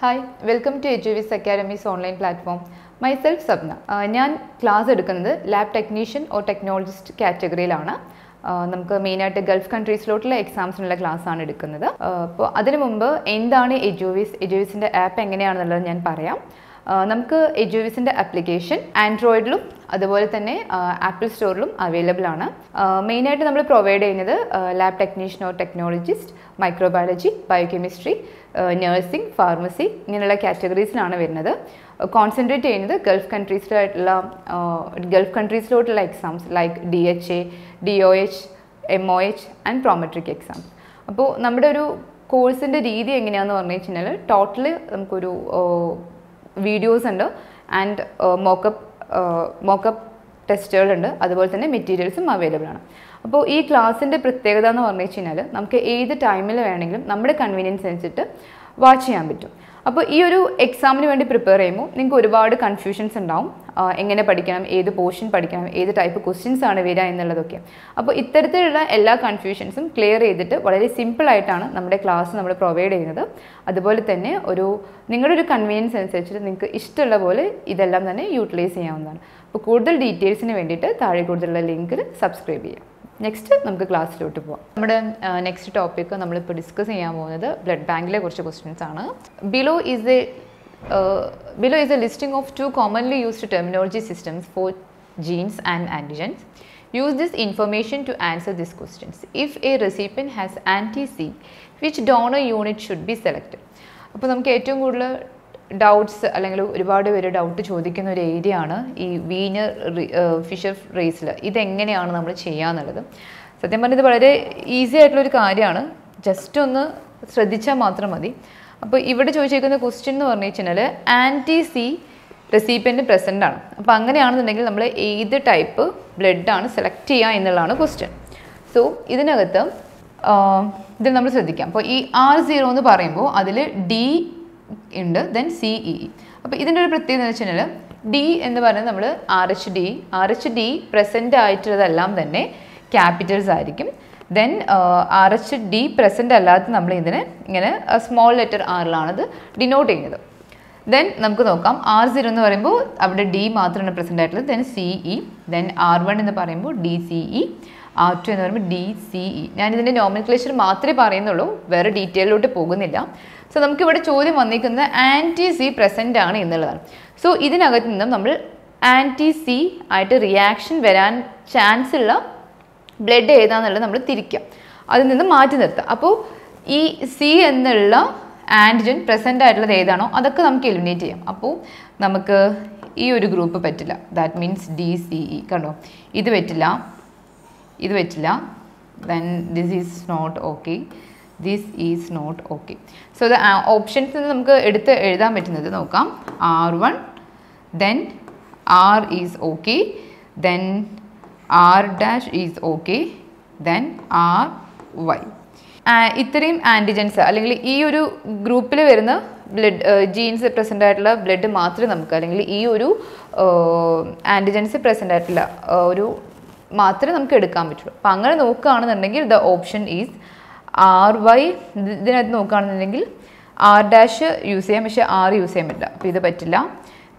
Hi welcome to H wiz academies online platform myself Sabna ഞാൻ class എടുക്കുന്നത് lab technician or technologist കാറ്റഗറിയിലാണ് നമുക്ക് മെയിനായിട്ട് ഗൾഫ് കൺട്രീസിലോട്ടുള്ള എക്സാംസിനുള്ള ക്ലാസ് ആണ് എടുക്കുന്നത്. അപ്പോൾ അതിനു മുമ്പ് എന്താണ് എജോവിസ് എജുവിസിന്റെ ആപ്പ് എങ്ങനെയാണെന്നുള്ളത് ഞാൻ പറയാം. നമുക്ക് എജുവിസിന്റെ ആപ്ലിക്കേഷൻ ആൻഡ്രോയിഡിലും അതുപോലെ തന്നെ ആപ്പിൾ സ്റ്റോറിലും അവൈലബിൾ ആണ്. മെയിനായിട്ട് നമ്മൾ പ്രൊവൈഡ് ചെയ്യുന്നത് lab technician or technologist microbiology biochemistry nursing pharmacy ഇങ്ങനെയുള്ള കാറ്റഗറീസിലാണ് വരുന്നത്. കോൺസെൻട്രേറ്റ് ചെയ്യുന്നത് ഗൾഫ് കൺട്രീസിലായിട്ടുള്ള Gulf കൺട്രീസിലോട്ടുള്ള exams like D H A D O H M O H and Prometric exams അപ്പോൾ നമ്മുടെ ഒരു കോഴ്സിന്റെ രീതി എങ്ങനെയാണെന്ന് പറഞ്ഞു കഴിഞ്ഞാൽ ടോട്ടൽ നമുക്കൊരു വീഡിയോസ് ഉണ്ട്. ആൻഡ് മോക്കപ്പ് മോക്കപ്പ് ടെസ്റ്റുകളുണ്ട് അതുപോലെ തന്നെ മെറ്റീരിയൽസും അവൈലബിൾ ആണ്. അപ്പോൾ ഈ ക്ലാസ്സിന്റെ പ്രത്യേകത എന്ന് പറഞ്ഞു കഴിഞ്ഞാൽ നമുക്ക് ഏത് ടൈമിൽ വേണമെങ്കിലും നമ്മുടെ കൺവീനിയൻസ് അനുസരിച്ചിട്ട് വാച്ച് ചെയ്യാൻ പറ്റും. അപ്പോൾ ഈ ഒരു എക്സാമിന് വേണ്ടി പ്രിപ്പയർ ചെയ്യുമ്പോൾ നിങ്ങൾക്ക് ഒരുപാട് കൺഫ്യൂഷൻസ് ഉണ്ടാവും. എങ്ങനെ പഠിക്കണം ഏത് പോർഷൻ പഠിക്കണം ഏത് ടൈപ്പ് ക്വസ്റ്റ്യൻസ് ആണ് വരിക എന്നുള്ളതൊക്കെ. അപ്പോൾ ഇത്തരത്തിലുള്ള എല്ലാ കൺഫ്യൂഷൻസും ക്ലിയർ ചെയ്തിട്ട് വളരെ സിമ്പിളായിട്ടാണ് നമ്മുടെ ക്ലാസ് നമ്മൾ പ്രൊവൈഡ് ചെയ്യുന്നത്. അതുപോലെ തന്നെ ഒരു നിങ്ങളുടെ ഒരു കൺവീനിയൻസ് അനുസരിച്ചിട്ട് നിങ്ങൾക്ക് ഇഷ്ടമുള്ള പോലെ ഇതെല്ലാം തന്നെ യൂട്ടിലൈസ് ചെയ്യാവുന്നതാണ്. അപ്പോൾ കൂടുതൽ ഡീറ്റെയിൽസിന് വേണ്ടിയിട്ട് താഴെ കൂടുതലുള്ള ലിങ്കിൽ സബ്സ്ക്രൈബ് ചെയ്യാം. നെക്സ്റ്റ് നമുക്ക് ക്ലാസ്സിലോട്ട് പോവാം നമ്മുടെ നെക്സ്റ്റ് ടോപ്പിക്ക് നമ്മളിപ്പോൾ ഡിസ്കസ് ചെയ്യാൻ പോകുന്നത് ബ്ലഡ് ബാങ്കിലെ കുറച്ച് ക്വസ്റ്റ്യൻസ് ആണ് below is a below is a listing of two commonly used terminology systems for genes and antigens use this information to answer this questions. If a recipient has anti C which donor unit should be selected? അപ്പോൾ നമുക്ക് ഏറ്റവും കൂടുതൽ doubts അല്ലെങ്കിൽ ഒരുപാട് പേര് doubt ചോദിക്കുന്ന ഒരു area ആണ് ഈ വീനർ ഫിഷർ റേസിൽ ഇതെങ്ങനെയാണ് നമ്മൾ ചെയ്യാന്നുള്ളത്? സത്യം പറഞ്ഞത് വളരെ ഈസി ആയിട്ടുള്ളൊരു കാര്യമാണ്. ജസ്റ്റ് ഒന്ന് ശ്രദ്ധിച്ചാൽ മാത്രം മതി. അപ്പോൾ ഇവിടെ ചോദിച്ചേക്കുന്ന ക്വസ്റ്റ്യൻ എന്ന് പറഞ്ഞു വെച്ചാൽ ആന്റി സി റെസിപ്പിയന്റ് പ്രസന്റ് ആണ്. അപ്പോൾ അങ്ങനെയാണെന്നുണ്ടെങ്കിൽ നമ്മൾ ഏത് ടൈപ്പ് ബ്ലഡാണ് സെലക്ട് ചെയ്യുക എന്നുള്ളതാണ് ക്വസ്റ്റ്യൻ സോ ഇതിനകത്ത് ഇതിൽ നമ്മൾ ശ്രദ്ധിക്കാം. അപ്പോൾ ഈ ആർ സീറോ എന്ന് പറയുമ്പോൾ അതിൽ ഡി ഉണ്ട് ദെൻ സി ഇ അപ്പോൾ ഇതിന്റെ ഒരു പ്രത്യേകത എന്ന് വെച്ചാൽ ഡി എന്ന് പറയുന്നത് നമ്മൾ R H D R H D present ആയിട്ടുള്ളതെല്ലാം തന്നെ ക്യാപിറ്റൽസ് ആയിരിക്കും. Then R H D present അല്ലാത്ത നമ്മൾ ഇതിനെ ഇങ്ങനെ സ്മോൾ ലെറ്റർ ആറിലാണത് ഡിനോട്ട് ചെയ്യുന്നത്. ദെൻ നമുക്ക് നോക്കാം. ആർ സീറോ എന്ന് പറയുമ്പോൾ അവിടെ ഡി മാത്രമാണ് പ്രസന്റ് ആയിട്ടുള്ളത്. Then C E then R one എന്ന് പറയുമ്പോൾ D C E R two എന്ന് പറയുമ്പോൾ ഡി സി ഇ ഞാൻ ഇതിന്റെ നോമിക്ലേച്ചർ മാത്രമേ പറയുന്നുള്ളൂ. വേറെ ഡീറ്റെയിലോട്ട് പോകുന്നില്ല. സോ നമുക്കിവിടെ ചോദ്യം വന്നിരിക്കുന്നത് ആന്റി സി പ്രസന്റ് ആണ് എന്നുള്ളതാണ്. സോ ഇതിനകത്ത് നിന്നും നമ്മൾ ആന്റി സി ആയിട്ട് റിയാക്ഷൻ വരാൻ ചാൻസ് ഉള്ള ബ്ലഡ് ഏതാന്നുള്ളത് നമ്മൾ തിരിക്കാം. അതിൽ നിന്ന് മാറ്റി നിർത്താം. അപ്പോൾ ഈ സി എന്നുള്ള ആന്റിജൻ പ്രസന്റ് ആയിട്ടുള്ളത് ഏതാണോ അതൊക്കെ നമുക്ക് എലിമിനേറ്റ് ചെയ്യാം. അപ്പോൾ നമുക്ക് ഈ ഒരു ഗ്രൂപ്പ് പറ്റില്ല. That means D C E കണ്ടോ? ഇത് പറ്റില്ല. ഇത് പറ്റില്ല. Then this is not okay this is not okay so the options നിന്ന് നമുക്ക് എടുത്ത് എഴുതാൻ പറ്റുന്നത് നോക്കാം. R one then R is okay then R dash is okay then R Y ഇത്രയും ആന്റിജൻസ് അല്ലെങ്കിൽ ഈ ഒരു ഗ്രൂപ്പിൽ വരുന്ന ബ്ലഡ് ജീൻസ് പ്രസന്റ് ആയിട്ടുള്ള ബ്ലഡ് മാത്രമേ നമുക്ക് അല്ലെങ്കിൽ ഈ ഒരു ആന്റിജൻസ് പ്രസന്റ് ആയിട്ടുള്ള ഒരു മാത്രമേ നമുക്ക് എടുക്കാൻ പറ്റുള്ളൂ. അപ്പം അങ്ങനെ നോക്കുകയാണെന്നുണ്ടെങ്കിൽ the option is R Y ഇതിനകത്ത് നോക്കുകയാണെന്നുണ്ടെങ്കിൽ ആർ ഡാഷ് യൂസ് ചെയ്യാം. പക്ഷേ ആർ യൂസ് ചെയ്യാൻ പറ്റില്ല. അപ്പോൾ ഇത് പറ്റില്ല.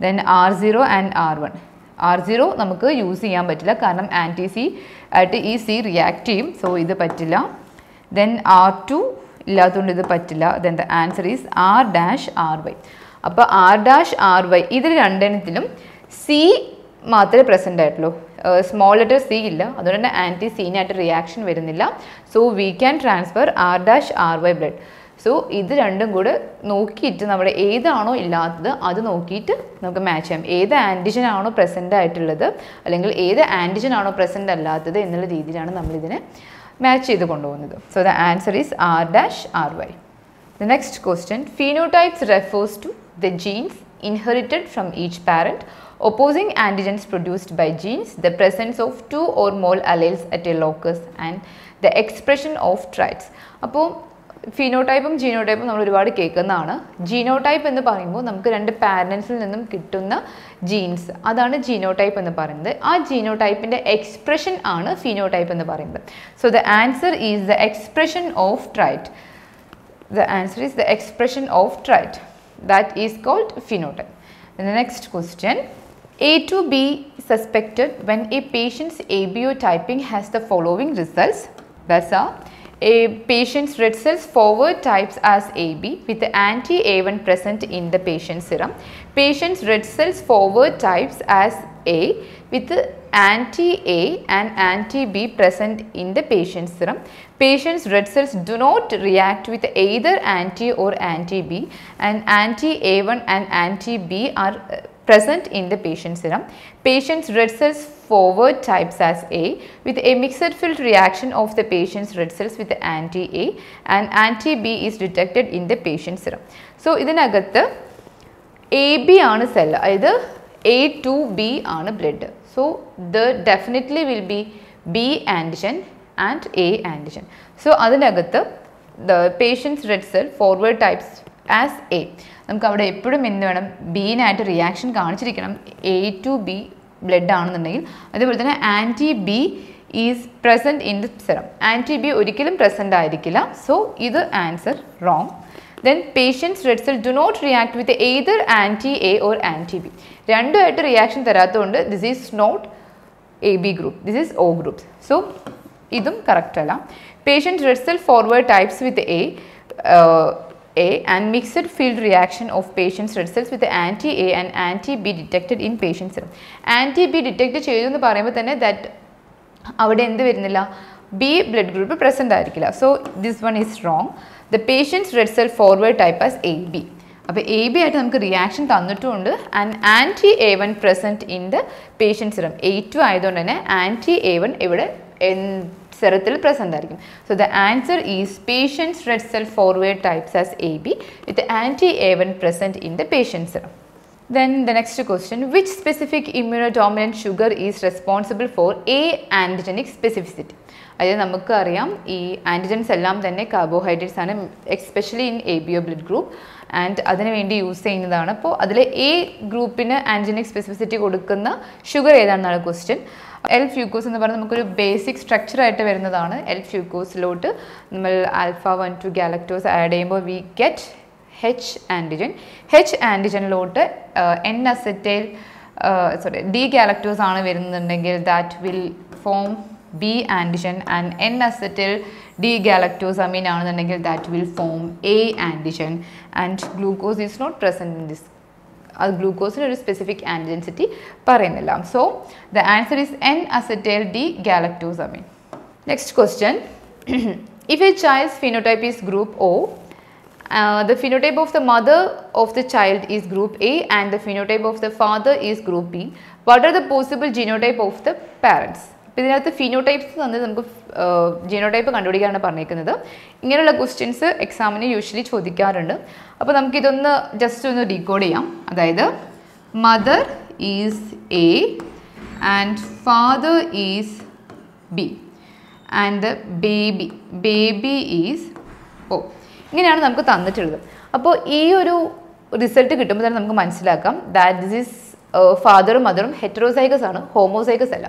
Then R zero and R one R zero നമുക്ക് യൂസ് ചെയ്യാൻ പറ്റില്ല. കാരണം ആന്റി സി ആയിട്ട് ഈ സി റിയാക്ട് ചെയ്യും. സോ ഇത് പറ്റില്ല. ദെൻ ആർ ടു ഇല്ലാത്തതുകൊണ്ട് ഇത് പറ്റില്ല. Then the answer is R dash R Y അപ്പോൾ ആർ ഡാഷ് ആർ വൈ ഇതിൽ രണ്ടെണ്ണത്തിലും സി മാത്രമേ പ്രസന്റ് ആയിട്ടുള്ളൂ. സ്മോൾ ലെറ്റർ സി ഇല്ല. അതുകൊണ്ട് തന്നെ ആന്റി സീനായിട്ട് റിയാക്ഷൻ വരുന്നില്ല. So we can transfer R dash R Y blood so ഇത് രണ്ടും കൂടെ നോക്കിയിട്ട് നമ്മുടെ ഏതാണോ ഇല്ലാത്തത് അത് നോക്കിയിട്ട് നമുക്ക് മാച്ച് ചെയ്യാം. ഏത് ആന്റിജൻ ആണോ പ്രസന്റ് ആയിട്ടുള്ളത് അല്ലെങ്കിൽ ഏത് ആന്റിജൻ ആണോ പ്രസന്റ് അല്ലാത്തത് എന്നുള്ള രീതിയിലാണ് നമ്മളിതിനെ മാച്ച് ചെയ്ത് കൊണ്ടുപോകുന്നത്. So the answer is R dash R Y the next question phenotypes refers to the genes inherited from each parent opposing antigens produced by genes, the presence of two or more alleles at a locus and the expression of traits. അപ്പോൾ ഫിനോടൈപ്പും ജീനോടൈപ്പും നമ്മൾ ഒരുപാട് കേൾക്കുന്നതാണ് genotype എന്ന് പറയുമ്പോൾ നമുക്ക് രണ്ട് പാരൻസിൽ നിന്നും കിട്ടുന്ന ജീൻസ് അതാണ് ജീനോടൈപ്പ് എന്ന് പറയുന്നത് ആ ജീനോടൈപ്പിന്റെ എക്സ്പ്രഷൻ ആണ് ഫിനോടൈപ്പ് എന്ന് പറയുന്നത് so the answer is the expression of trait answer is the expression of trait that is called phenotype. And the next question A to B suspected when a patient's ABO typing has the following results. That's a a patient's red cells forward types as AB with the anti-A1 present in the patient's serum. Patient's red cells forward types as A with the anti-A and anti-B present in the patient's serum. Patient's red cells do not react with either anti or anti-B and anti-A1 and anti-B are uh, present in the patient's serum. Patient's red cells forward types as A with a mixed field reaction of the patient's red cells with the anti-A and anti-B is detected in the patient's serum. So, ഇതിനകത്ത് A B ആണ് cell അതായത് A two B ആണ് blood so the definitely will be B antigen and A antigen so അതിനകത്ത് the patient's red cell forward types as A നമുക്ക് അവിടെ എപ്പോഴും എന്ത് വേണം? ബീനായിട്ട് റിയാക്ഷൻ കാണിച്ചിരിക്കണം. എ ടു ബി ബ്ലഡ് ആണെന്നുണ്ടെങ്കിൽ. അതുപോലെ തന്നെ anti B is present in the serum anti B ഒരിക്കലും പ്രസന്റ് ആയിരിക്കില്ല. സോ ഇത് answer wrong then patient's red cell do not react with either anti A or anti B രണ്ടുമായിട്ട് reaction തരാത്തതുകൊണ്ട് this is not A B group this is O group so ഇതും correct അല്ല. Patient red cell forward types with A A and mixed field reaction of patient's red with anti A and anti B detected in patients. Anti B detect ചെയ്തു എന്ന് പറയുമ്പോൾ തന്നെ that അവിടെ എന്ത് വരുന്നില്ല? B blood group present ആയിരിക്കില്ല. So this one is wrong the patient's red cell forward type as A B അപ്പോൾ A B ആയിട്ട് നമുക്ക് reaction തന്നിട്ടുമുണ്ട് and anti A one present in the patient serum A two ആയതുകൊണ്ട് തന്നെ anti A one ഇവിടെ സെറത്തിൽ present ആയിരിക്കും. So the answer is patient's red cell forward types as A B with anti A one present in the patient's serum Then the next question, which specific immunodominant sugar is responsible for A antigenic specificity? അതായത് നമുക്കറിയാം ഈ antigens എല്ലാം തന്നെ carbohydrates ആണ് especially in A B O blood group and അതിന് വേണ്ടി use ചെയ്യുന്നതാണ്. അപ്പോൾ അതിൽ എ ഗ്രൂപ്പിന് ആന്റിജനിക് സ്പെസിഫിസിറ്റി കൊടുക്കുന്ന ഷുഗർ ഏതാണെന്നാണ് ക്വസ്റ്റ്യൻ എൽ ഫ്യൂക്കോസ് എന്ന് പറഞ്ഞാൽ നമുക്കൊരു ബേസിക് സ്ട്രക്ചർ ആയിട്ട് വരുന്നതാണ്. എൽ ഫ്യൂക്കോസിലോട്ട് നമ്മൾ alpha one two galactose add ചെയ്യുമ്പോൾ we get H antigen H ആന്റിജനിലോട്ട് N acetyl sorry D galactose ആണ് വരുന്നുണ്ടെങ്കിൽ that will form B antigen and N acetyl D galactose amine ആണെന്നുണ്ടെങ്കിൽ that will form A antigen and glucose is not present in this അത് ഗ്ലൂക്കോസിന് ഒരു specific antigenicity പറയുന്നില്ല. So the answer is N acetyl D galactose amine next question if a child's phenotype is group O Uh, the phenotype of the mother of the child is group A and the phenotype of the father is group B. What are the possible genotype of the parents? അപ്പോൾ ഇതിനകത്ത് ഫിനോടൈപ്സ് തന്നെ നമുക്ക് genotype കണ്ടുപിടിക്കാനാണ് പറഞ്ഞേക്കുന്നത്. ഇങ്ങനെയുള്ള questions എക്സാമിന് usually ചോദിക്കാറുണ്ട്. അപ്പോൾ നമുക്കിതൊന്ന് ജസ്റ്റ് ഒന്ന് ഡീകോഡ് ചെയ്യാം. അതായത് mother is A and father is B and baby baby is O ഇങ്ങനെയാണ് നമുക്ക് തന്നിട്ടുള്ളത്. അപ്പോൾ ഈ ഒരു റിസൾട്ട് കിട്ടുമ്പോൾ തന്നെ നമുക്ക് മനസ്സിലാക്കാം. ദാറ്റ് ദിസ് ഈസ് ഫാദറും മദറും ഹെറ്ററോസൈഗസ് ആണ് ഹോമോസൈഗസ് അല്ല.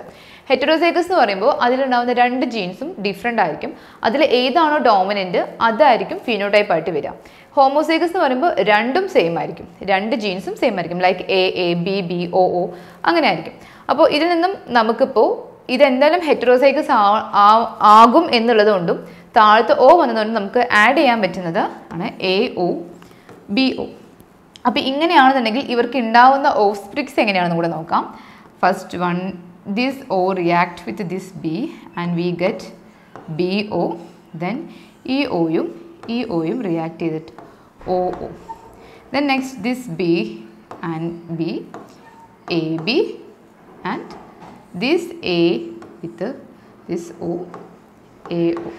ഹെറ്ററോസൈഗസ് എന്ന് പറയുമ്പോൾ അതിലുണ്ടാകുന്ന രണ്ട് ജീൻസും ഡിഫറെന്റ് ആയിരിക്കും. അതിൽ ഏതാണോ ഡോമിനന്റ് അതായിരിക്കും ഫിനോടൈപ്പ് ആയിട്ട് വരിക. ഹോമോസൈഗസ് എന്ന് പറയുമ്പോൾ രണ്ടും സെയിം ആയിരിക്കും. രണ്ട് ജീൻസും സെയിം ആയിരിക്കും. Like A A B B O O അങ്ങനെ ആയിരിക്കും. അപ്പോൾ ഇതിൽ നിന്നും നമുക്കിപ്പോൾ ഇതെന്തായാലും ഹെറ്ററോസൈഗസ് ആകും എന്നുള്ളത് കൊണ്ടും താഴത്ത് ഒ വന്നതുകൊണ്ട് നമുക്ക് ആഡ് ചെയ്യാൻ പറ്റുന്നത് ആണ് എ ഒ ബി ഒ അപ്പോൾ ഇങ്ങനെയാണെന്നുണ്ടെങ്കിൽ ഇവർക്ക് ഉണ്ടാവുന്ന ഓഫ് സ്പ്രിക്സ് എങ്ങനെയാണെന്ന് കൂടെ നോക്കാം. First one this O react with this B and we get B O then ഈ ഒയും ഈ ഒയും റിയാക്ട് ചെയ്തിട്ട് O O then next this B and B A B and this A with this O A O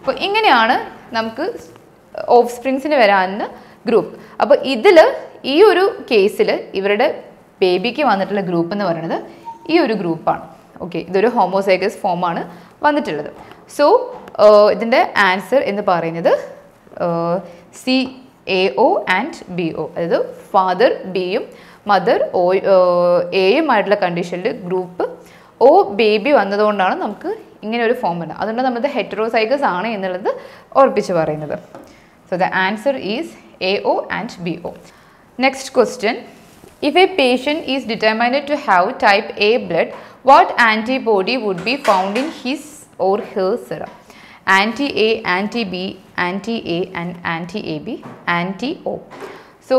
അപ്പോൾ ഇങ്ങനെയാണ് നമുക്ക് of സ്പ്രിങ്സിന് വരാവുന്ന group അപ്പോൾ ഇതിൽ ഈ ഒരു കേസിൽ ഇവരുടെ ബേബിക്ക് വന്നിട്ടുള്ള ഗ്രൂപ്പ് എന്ന് പറയുന്നത് ഈ ഒരു ഗ്രൂപ്പാണ് ഓക്കെ ഇതൊരു ഹോമോസൈഗസ് ഫോമാണ് വന്നിട്ടുള്ളത്. സോ ഇതിന്റെ ആൻസർ എന്ന് പറയുന്നത് C A O and B O അതായത് ഫാദർ ബിയും മദർ ഒ എയുമായിട്ടുള്ള കണ്ടീഷനിൽ ഗ്രൂപ്പ് ഓ ബേബി വന്നതുകൊണ്ടാണ് നമുക്ക് ഇങ്ങനെ ഒരു ഫോം ഉണ്ട്. അതുകൊണ്ട് നമ്മൾ ഹെറ്ററോസൈഗസ് ആണ് എന്നുള്ളത് ഓർപ്പിച്ച് പറയുന്നത്. So the answer is A O and B O next question if a patient is determined to have type A blood what antibody would be found in his or her serum anti A anti B anti A and anti A B anti O so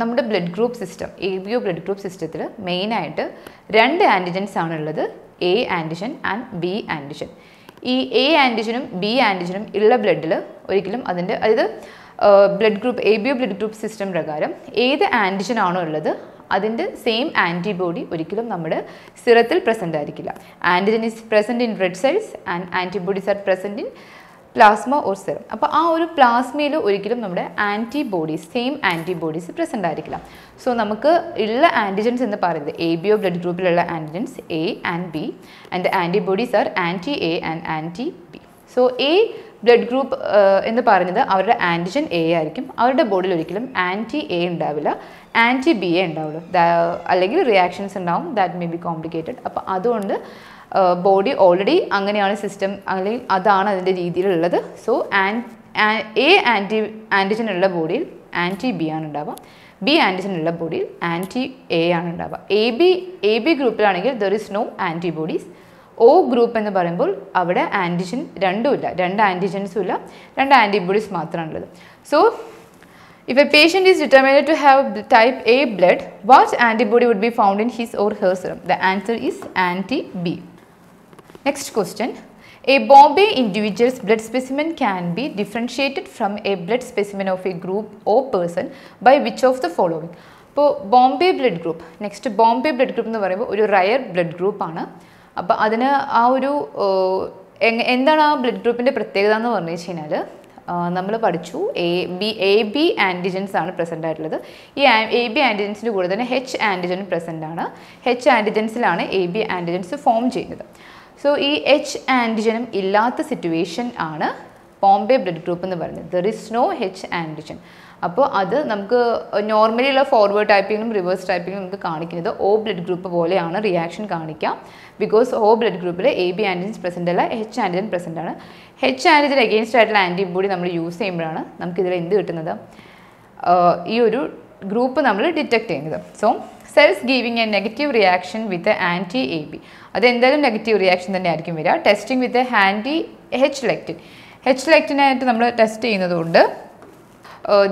നമ്മുടെ blood group system A B O blood group സിസ്റ്റത്തിൽ മെയിനായിട്ട് രണ്ട് antigens ആണുള്ളത്. A antigen and B antigen ഈ A ആന്റിജനും B ആന്റിജനും ഉള്ള ബ്ലഡിൽ ഒരിക്കലും അതിന്റെ അതായത് blood group A B O blood group system പ്രകാരം ഏത് ആന്റിജൻ ആണോ ഉള്ളത് അതിന്റെ സെയിം ആന്റിബോഡി ഒരിക്കലും നമ്മുടെ സിറത്തിൽ പ്രസന്റ് ആയിരിക്കില്ല. Antigen is present in red cells and antibodies are present in plasma or serum അപ്പോൾ ആ ഒരു പ്ലാസ്മയിൽ ഒരിക്കലും നമ്മുടെ ആന്റിബോഡീസ് സെയിം ആന്റിബോഡീസ് പ്രസന്റ് ആയിരിക്കില്ല. സോ നമുക്ക് ഉള്ള ആന്റിജൻസ് എന്ന് പറയുന്നത് എ ബി ഒ ബ്ലഡ് ഗ്രൂപ്പിലുള്ള antigens A and B and antibodies are anti A and anti B so A blood group എന്ന് പറയുന്നത് അവരുടെ ആന്റിജൻ എ ആയിരിക്കും. അവരുടെ ബോഡിയിൽ ഒരിക്കലും ആന്റി എ ഉണ്ടാവില്ല. ആന്റി ബി എ ഉണ്ടാവുള്ളൂ. അല്ലെങ്കിൽ റിയാക്ഷൻസ് ഉണ്ടാവും. ദാറ്റ് മേ ബി കോംപ്ലിക്കേറ്റഡ് അപ്പോൾ അതുകൊണ്ട് ബോഡി ഓൾറെഡി അങ്ങനെയാണ് സിസ്റ്റം അല്ലെങ്കിൽ അതാണ് അതിന്റെ രീതിയിലുള്ളത്. So an A anti antigen ഉള്ള ബോഡിയിൽ ആന്റി ബി ആണ് ഉണ്ടാവുക. ബി ആന്റിജൻ ഉള്ള ബോഡിയിൽ ആന്റി എ ആണ് ഉണ്ടാവുക. A B A B ഗ്രൂപ്പിലാണെങ്കിൽ there is no antibodies O group എന്ന് പറയുമ്പോൾ അവിടെ ആന്റിജൻ രണ്ടുമില്ല രണ്ട് ആന്റിജൻസും ഇല്ല. രണ്ട് ആന്റിബോഡീസ് മാത്രമാണുള്ളത്. So if a patient is determined to have type A blood what antibody would be found in his or her serum? The answer is anti-B. Next question. A Bombay individuals blood specimen can be differentiated from a blood specimen of a group O person by which of the following? ഇപ്പോൾ Bombay blood group next Bombay blood group എന്ന് പറയുമ്പോൾ ഒരു rare blood ഗ്രൂപ്പാണ് അപ്പോൾ അതിന് ആ ഒരു എന്താണ് ആ ബ്ലഡ് ഗ്രൂപ്പിന്റെ പ്രത്യേകത എന്ന് പറഞ്ഞു വെച്ച് കഴിഞ്ഞാൽ നമ്മൾ പഠിച്ചു A B A B antigens ആണ് പ്രസന്റ് ആയിട്ടുള്ളത്. ഈ എ ബി ആന്റിജൻസിന്റെ കൂടെ തന്നെ ഹെച്ച് ആന്റിജൻ പ്രസന്റ് ആണ്. ഹെച്ച് ആന്റിജൻസിലാണ് എ ബി ആന്റിജൻസ് ഫോം ചെയ്യുന്നത്. സോ ഈ എച്ച് ആന്റിജനും ഇല്ലാത്ത സിറ്റുവേഷൻ ആണ് ബോംബെ ബ്ലഡ് ഗ്രൂപ്പ് എന്ന് പറയുന്നത്. There is no H antigen അപ്പോൾ അത് നമുക്ക് നോർമലി ഉള്ള ഫോർവേഡ് ടൈപ്പിങ്ങിലും റിവേഴ്സ് ടൈപ്പിങ്ങിലും നമുക്ക് കാണിക്കുന്നത് ഓ ബ്ലഡ് ഗ്രൂപ്പ് പോലെയാണ് റിയാക്ഷൻ കാണിക്കാം ബിക്കോസ് ഓ ബ്ലഡ് ഗ്രൂപ്പിൽ എ ബി ആന്റിജൻസ് പ്രസന്റ് അല്ല എച്ച് ആന്റിജൻ പ്രസന്റ് ആണ്. ഹെച്ച് ആന്റിജൻ അഗെയിൻസ്റ്റ് ആയിട്ടുള്ള ആന്റിബോഡി നമ്മൾ യൂസ് ചെയ്യുമ്പോഴാണ് നമുക്കിതിൽ എന്ത് കിട്ടുന്നത്? ഈ ഒരു ഗ്രൂപ്പ് നമ്മൾ ഡിറ്റക്ട് ചെയ്യുന്നത്. So cells giving a negative reaction with anti A B അതെന്തായാലും നെഗറ്റീവ് റിയാക്ഷൻ തന്നെ ആയിരിക്കും വരിക. Testing with anti H lectin H ലെക്റ്റിനായിട്ട് നമ്മൾ ടെസ്റ്റ് ചെയ്യുന്നതുകൊണ്ട്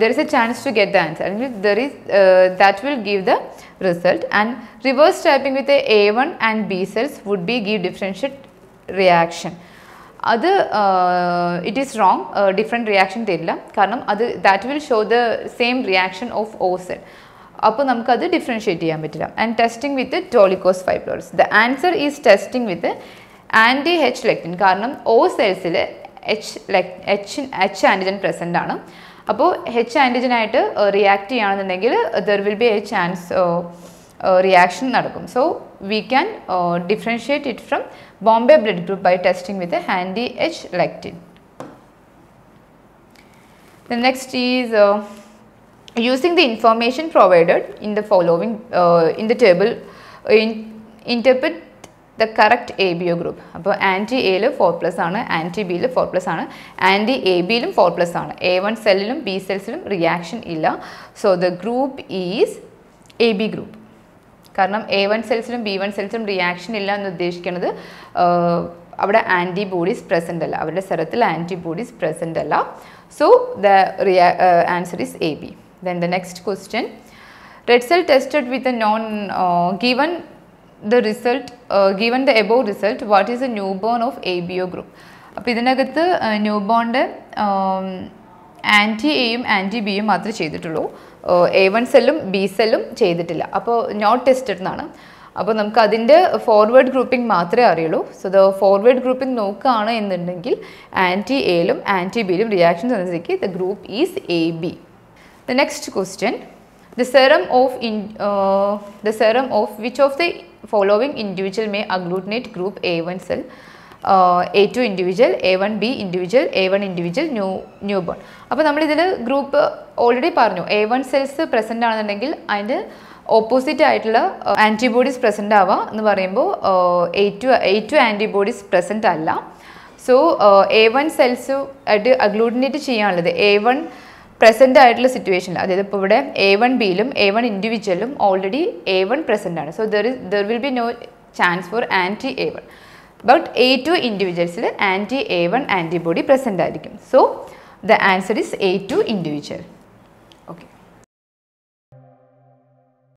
there is a chance to get the answer അല്ലെങ്കിൽ there is that will give the result and reverse typing with A one and B cells would be give differentiate reaction അത് it is wrong different reaction തരില്ല. കാരണം അത് that will show the same reaction of O cell അപ്പോൾ നമുക്കത് differentiate ചെയ്യാൻ പറ്റില്ല. And testing with Dolichos biflorus the answer is testing with anti H lectin കാരണം O സെൽസിൽ H lec H H antigen present ആണ്. അപ്പോൾ ഹെച്ച് ആന്റിജനായിട്ട് react ചെയ്യുകയാണെന്നുണ്ടെങ്കിൽ there will be a chance reaction നടക്കും. So we can differentiate it from Bombay blood group by testing with anti H lectin The next is using the information provided in the following uh, in the table uh, in, interpret the correct A B O group അപ്പോൾ anti എയിൽ four plus ആണ് anti ബിയിൽ four plus ആണ് anti A ബിയിലും four plus ആണ്. A one സെല്ലിലും B സെൽസിലും reaction ഇല്ല. So the group is A B group കാരണം എ വൺ സെൽസിലും ബി വൺ സെൽസിലും റിയാക്ഷൻ ഇല്ല എന്ന് ഉദ്ദേശിക്കുന്നത് അവിടെ ആന്റിബോഡീസ് പ്രസന്റ് അല്ല. അവരുടെ സ്ഥലത്തിൽ ആന്റിബോഡീസ് പ്രസന്റ് അല്ല. So the rea answer is A B then the next question, red cell tested with എ non uh, the result result the given what is a newborn of A B O group അപ്പോൾ ഇതിനകത്ത് ന്യൂ ബോണിന്റെ anti എയും anti ബിയും മാത്രമേ ചെയ്തിട്ടുള്ളൂ. A one സെല്ലും ബി സെല്ലും ചെയ്തിട്ടില്ല. അപ്പോൾ നോട്ട് ടെസ്റ്റഡ് എന്നാണ് അപ്പോൾ നമുക്ക് അതിന്റെ ഫോർവേഡ് ഗ്രൂപ്പിംഗ് മാത്രമേ അറിയുള്ളൂ. സോ ദ ഫോർവേഡ് ഗ്രൂപ്പിംഗ് നോക്കുകയാണ് എന്നുണ്ടെങ്കിൽ ആന്റി എയിലും ആന്റി ബിയിലും റിയാക്ഷൻ തന്നിരിക്കും the group is A B the next question the serum of in, uh, the serum of which of the following individual may agglutinate group A1 cell? A one B individual A one individual new newborn അപ്പോൾ നമ്മളിതിൽ group already പറഞ്ഞു. A one cells present ആണെന്നുണ്ടെങ്കിൽ അതിന്റെ opposite ആയിട്ടുള്ള antibodies present ആവുക എന്ന് പറയുമ്പോൾ A two A two antibodies present അല്ല. സോ എ വൺ സെൽസ് ആയിട്ട് അഗ്ലൂഡിനേറ്റ് ചെയ്യാനുള്ളത്. എ വൺ പ്രസന്റ് ആയിട്ടുള്ള സിറ്റുവേഷനിൽ അതായത് ഇപ്പോൾ ഇവിടെ എ വൺ ബിയിലും എ വൺ ഇൻഡിവിജ്വലും ഓൾറെഡി എ വൺ പ്രസന്റ് ആണ്. So there is there will be no chance for anti A one but A two ഇൻഡിവിജ്വൽസിൽ anti A one antibody present ആയിരിക്കും. So the answer is A two individual